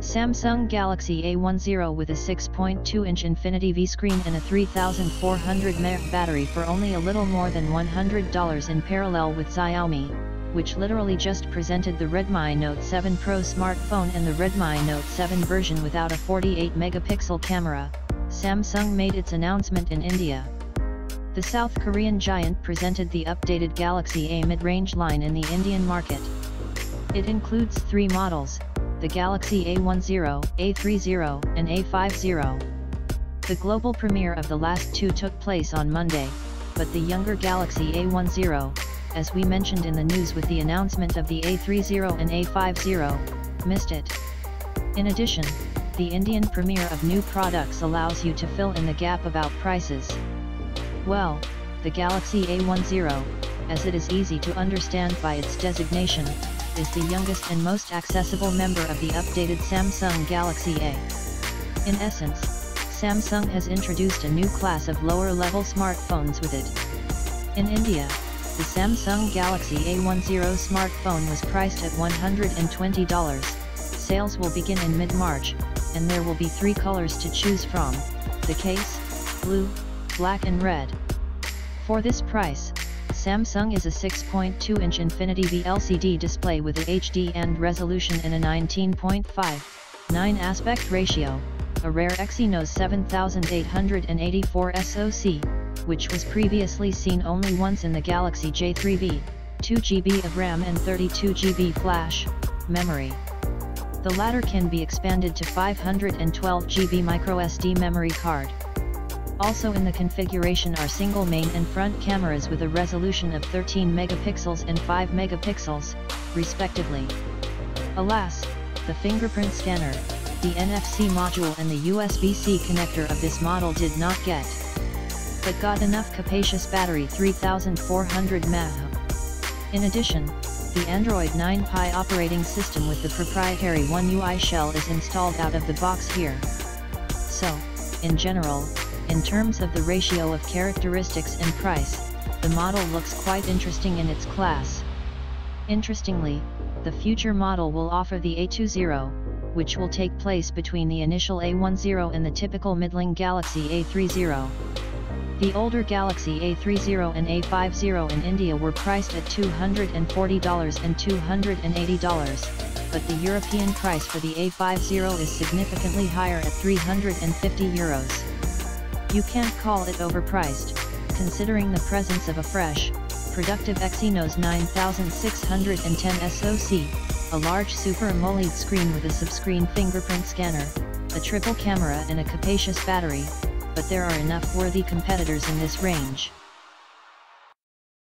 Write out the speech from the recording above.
Samsung Galaxy A10 with a 6.2-inch Infinity V screen and a 3400 mAh battery for only a little more than $100 in parallel with Xiaomi, which literally just presented the Redmi Note 7 Pro smartphone and the Redmi Note 7 version without a 48-megapixel camera, Samsung made its announcement in India. The South Korean giant presented the updated Galaxy A mid-range line in the Indian market. It includes three models, the Galaxy A10, A30, and A50. The global premiere of the last two took place on Monday, but the younger Galaxy A10, as we mentioned in the news with the announcement of the A30 and A50, missed it. In addition, the Indian premiere of new products allows you to fill in the gap about prices. Well, the Galaxy A10, as it is easy to understand by its designation, is the youngest and most accessible member of the updated Samsung Galaxy A. In essence, Samsung has introduced a new class of lower-level smartphones with it. In India, the Samsung Galaxy A10 smartphone was priced at $120. Sales will begin in mid-March, and there will be three colors to choose from, the case, blue, black and red. For this price, Samsung is a 6.2-inch Infinity V LCD display with a HD and resolution and a 19.5, 9 aspect ratio, a rare Exynos 7884 SoC, which was previously seen only once in the Galaxy J3V, 2GB of RAM and 32GB flash, memory. The latter can be expanded to 512GB microSD memory card. Also in the configuration are single main and front cameras with a resolution of 13 megapixels and 5 megapixels, respectively. Alas, the fingerprint scanner, the NFC module and the USB-C connector of this model did not get. But got enough capacious battery 3400 mAh. In addition, the Android 9 Pie operating system with the proprietary One UI shell is installed out of the box here. So, in general, in terms of the ratio of characteristics and price, the model looks quite interesting in its class. Interestingly, the future model will offer the A20, which will take place between the initial A10 and the typical middling Galaxy A30. The older Galaxy A30 and A50 in India were priced at $240 and $280, but the European price for the A50 is significantly higher at 350 euros. You can't call it overpriced, considering the presence of a fresh, productive Exynos 9610 SoC, a large Super AMOLED screen with a subscreen fingerprint scanner, a triple camera and a capacious battery, but there are enough worthy competitors in this range.